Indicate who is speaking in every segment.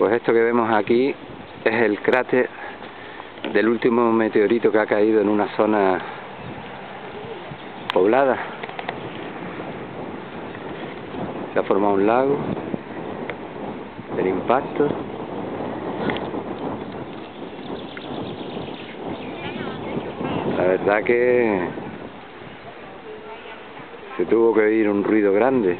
Speaker 1: Pues esto que vemos aquí es el cráter del último meteorito que ha caído en una zona poblada. Se ha formado un lago del impacto. La verdad que se tuvo que oír un ruido grande.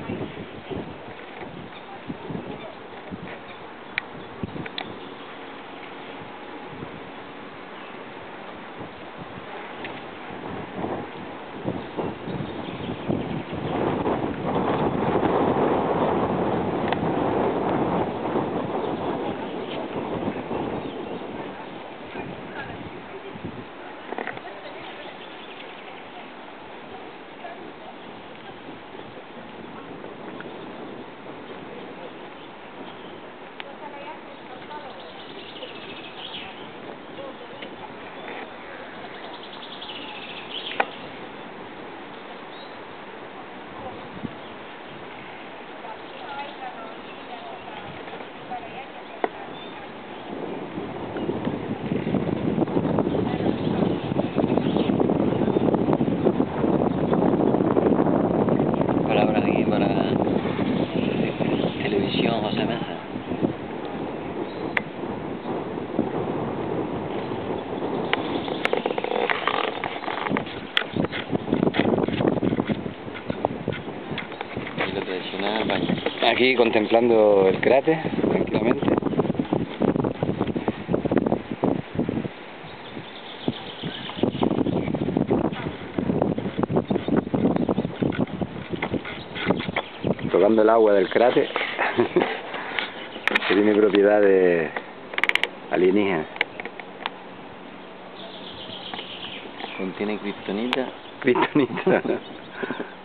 Speaker 2: palabras aquí para televisión José Mesa.
Speaker 1: Aquí contemplando el cráter tranquilamente. Tocando el agua del cráter que tiene propiedades alienígenas.
Speaker 2: Contiene kriptonita.
Speaker 1: Kryptonita.